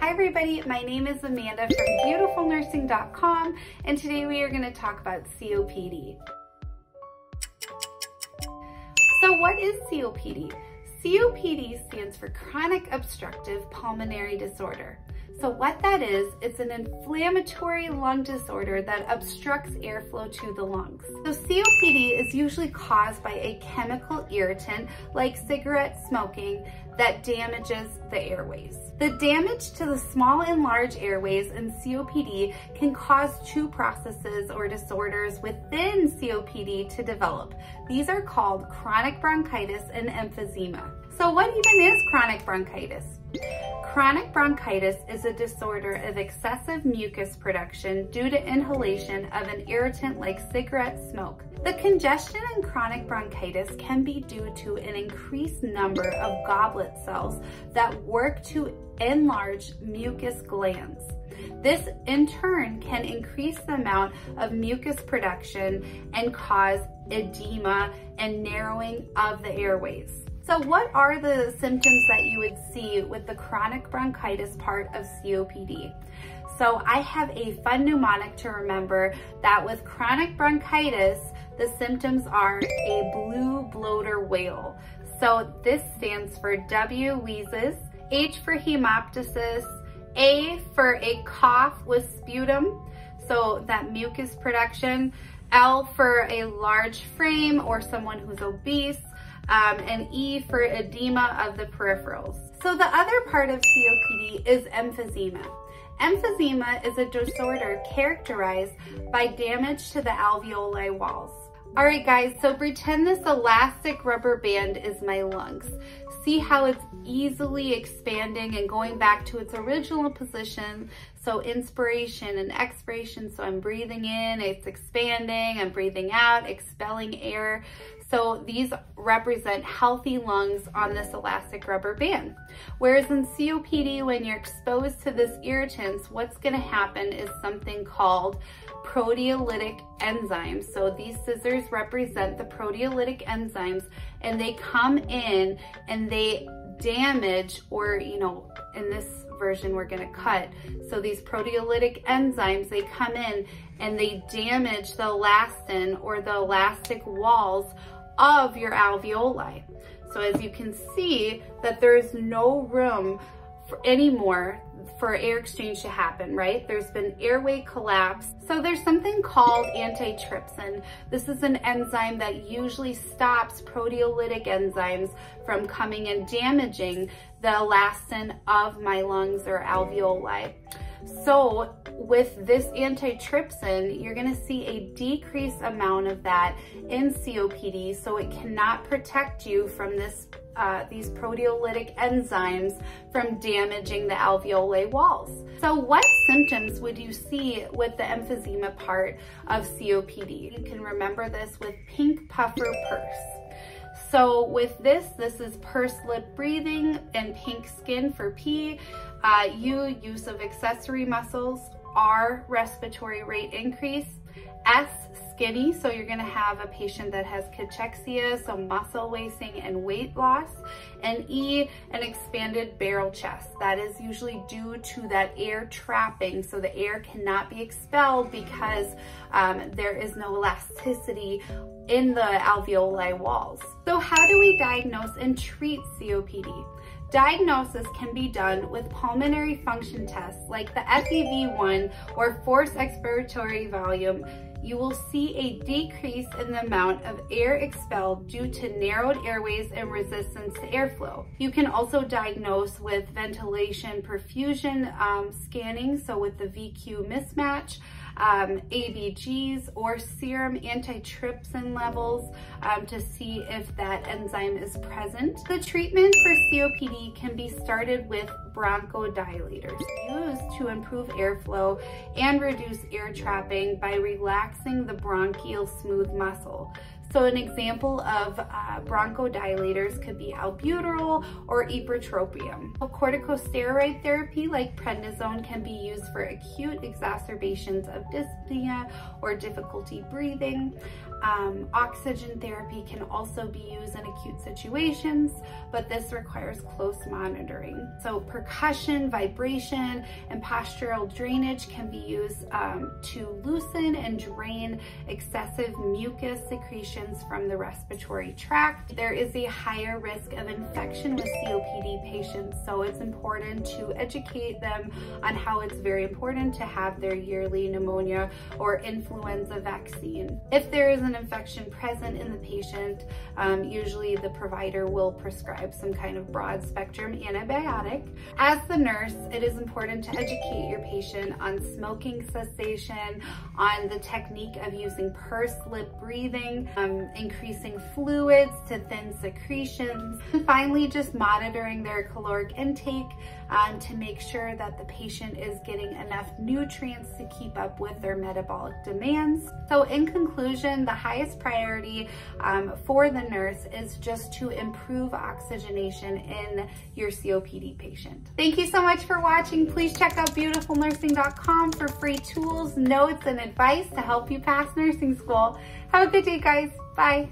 Hi everybody, my name is Amanda from beautifulnursing.com and today we are going to talk about COPD. So what is COPD? COPD stands for chronic obstructive pulmonary disorder. So what that is, it's an inflammatory lung disorder that obstructs airflow to the lungs. So COPD is usually caused by a chemical irritant like cigarette smoking that damages the airways. The damage to the small and large airways in COPD can cause two processes or disorders within COPD to develop. These are called chronic bronchitis and emphysema. So what even is chronic bronchitis? Chronic bronchitis is a disorder of excessive mucus production due to inhalation of an irritant like cigarette smoke. The congestion in chronic bronchitis can be due to an increased number of goblet cells that work to enlarge mucus glands. This in turn can increase the amount of mucus production and cause edema and narrowing of the airways. So what are the symptoms that you would see with the chronic bronchitis part of COPD? So I have a fun mnemonic to remember that with chronic bronchitis, the symptoms are a blue bloater whale. So this stands for W wheezes, H for hemoptysis, A for a cough with sputum, so that mucus production, L for a large frame or someone who's obese, um, and E for edema of the peripherals. So the other part of COPD is emphysema. Emphysema is a disorder characterized by damage to the alveoli walls. All right guys, so pretend this elastic rubber band is my lungs. See how it's easily expanding and going back to its original position. So inspiration and expiration, so I'm breathing in, it's expanding, I'm breathing out, expelling air. So these represent healthy lungs on this elastic rubber band. Whereas in COPD, when you're exposed to this irritants, what's gonna happen is something called proteolytic enzymes. So these scissors represent the proteolytic enzymes and they come in and they damage or, you know, in this version we're gonna cut. So these proteolytic enzymes, they come in and they damage the elastin or the elastic walls of your alveoli. So as you can see that there is no room for anymore for air exchange to happen, right? There's been airway collapse. So there's something called antitrypsin. This is an enzyme that usually stops proteolytic enzymes from coming and damaging the elastin of my lungs or alveoli. So with this antitrypsin, you're gonna see a decreased amount of that in COPD, so it cannot protect you from this uh, these proteolytic enzymes from damaging the alveoli walls. So what symptoms would you see with the emphysema part of COPD? You can remember this with pink puffer purse. So with this, this is pursed lip breathing and pink skin for P. Uh, U, use of accessory muscles. R, respiratory rate increase. S, skinny, so you're gonna have a patient that has cachexia, so muscle wasting and weight loss. And E, an expanded barrel chest. That is usually due to that air trapping, so the air cannot be expelled because um, there is no elasticity in the alveoli walls. So how do we diagnose and treat COPD? Diagnosis can be done with pulmonary function tests like the FEV1 or forced expiratory volume. You will see a decrease in the amount of air expelled due to narrowed airways and resistance to airflow. You can also diagnose with ventilation perfusion um, scanning, so with the VQ mismatch, um, ABGs or serum antitrypsin levels um, to see if that enzyme is present. The treatment for COPD can be started with bronchodilators used to improve airflow and reduce air trapping by relaxing the bronchial smooth muscle. So an example of uh, bronchodilators could be albuterol or ipratropium. Corticosteroid therapy like prednisone can be used for acute exacerbations of dyspnea or difficulty breathing. Um, oxygen therapy can also be used in acute situations, but this requires close monitoring. So percussion, vibration, and postural drainage can be used um, to loosen and drain excessive mucus secretions from the respiratory tract. There is a higher risk of infection with COPD patients, so it's important to educate them on how it's very important to have their yearly pneumonia or influenza vaccine. If there is an infection present in the patient, um, usually the provider will prescribe some kind of broad spectrum antibiotic. As the nurse, it is important to educate your patient on smoking cessation, on the technique of using pursed lip breathing, um, increasing fluids to thin secretions, and finally just monitoring their caloric intake um, to make sure that the patient is getting enough nutrients to keep up with their metabolic demands. So in conclusion, the highest priority um, for the nurse is just to improve oxygenation in your COPD patient. Thank you so much for watching. Please check out beautifulnursing.com for free tools, notes, and advice to help you pass nursing school. Have a good day, guys. Bye.